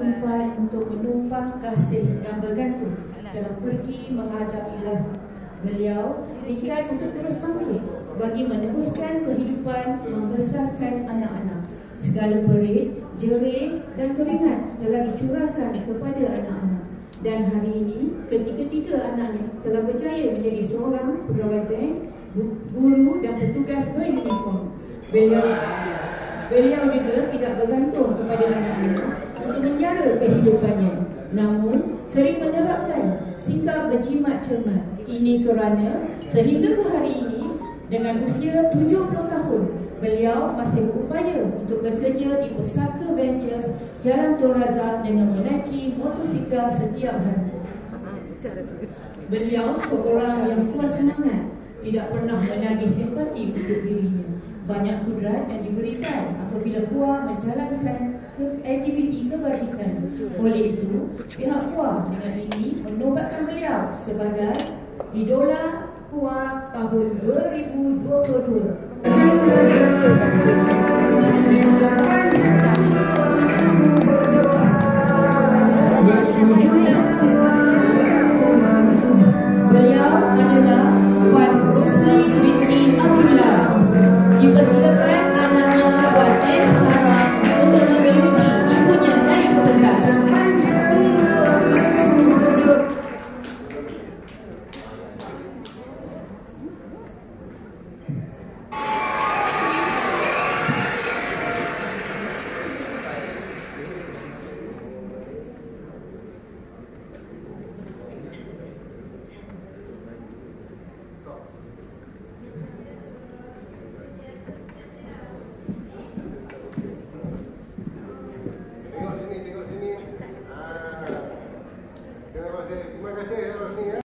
tempat untuk menumpang kasih yang bergantung telah pergi menghadap ilah beliau. Ikat untuk terus bangkit bagi meneruskan kehidupan membesarkan anak-anak. Segala perit, jerit dan keringat telah dicurahkan kepada anak-anak. Dan hari ini ketiga-tiga anaknya telah berjaya menjadi seorang pegawai bank, guru dan petugas beruniform. Beliau beliau juga tidak bergantung kepada anaknya untuk menjara kehidupannya. Namun sering menerapkan sikap berjimat cermat. Ini kerana sehingga ke hari ini dengan usia 70 tahun beliau masih berupaya untuk bekerja di Pesaka Ventures Jalan Tun Razak dengan menaiki motosikal setiap hari. Beliau seorang yang kuat semangat, tidak pernah menagih simpati untuk dirinya. Banyak kudrat yang diberikan apabila puan menjalankan ke aktiviti kebajikan. Oleh itu, pihak puan dengan ini menobatkan beliau sebagai idola Kuah tahun 2022.